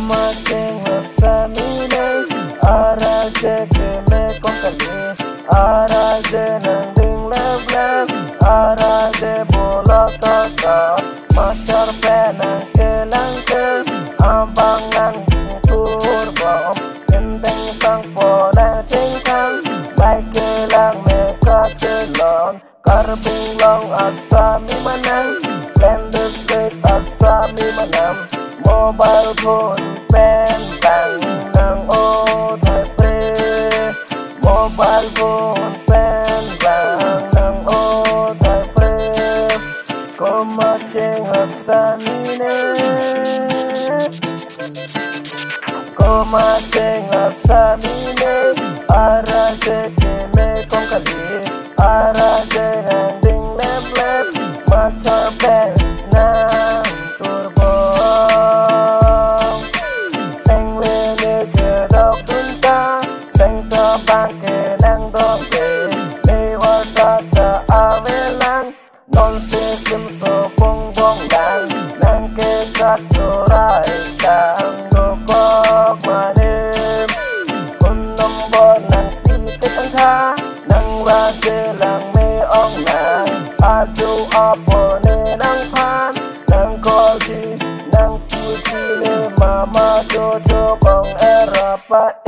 macing samine araje ke me kokali araje nang ding lab lab araje bola ta ta macar pe nang ke lang ke abang nang tur bo endeng sang po na ching kang bai ke lang me ka chelon karbing long asami manang blended with asami manam mobile phone bên bằng nâng ô thay pre mobile phone bên bằng nâng ô thay pre como cheng asamine como cheng asamine ara chê que mê con cali ara bang ke nang do ke They se ding lep lep Non se kim so bong bong dang, nang ke kat surai dang e do ko mane kun nom bo nang ti te tang tha, nang wa se lang me ong na. A chu a po ne nang phan nang ko chi nang chu chi le ma ma cho cho bong e ra pa e